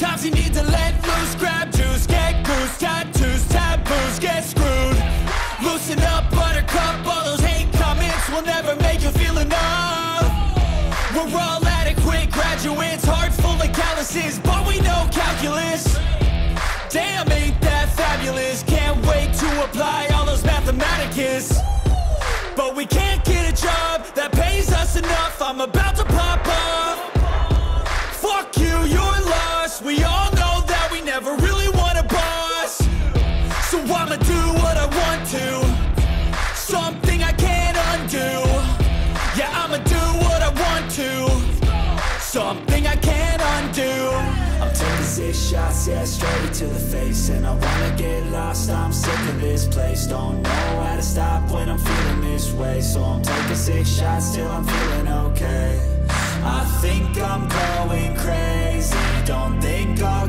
Sometimes you need to let loose, grab juice Get goose, tattoos, taboos, get screwed. Loosen up, buttercup, all those hate comments Will never make you feel enough. We're all adequate graduates Heart full of calluses, but we know calculus. Damn, ain't that fabulous? Can't wait to apply all those mathematicus. But we can't get a job do what I want to. Something I can't undo. Yeah, I'ma do what I want to. Something I can't undo. I'm taking six shots, yeah, straight to the face. And I wanna get lost, I'm sick of this place. Don't know how to stop when I'm feeling this way. So I'm taking six shots till I'm feeling okay. I think I'm going crazy. Don't think I'll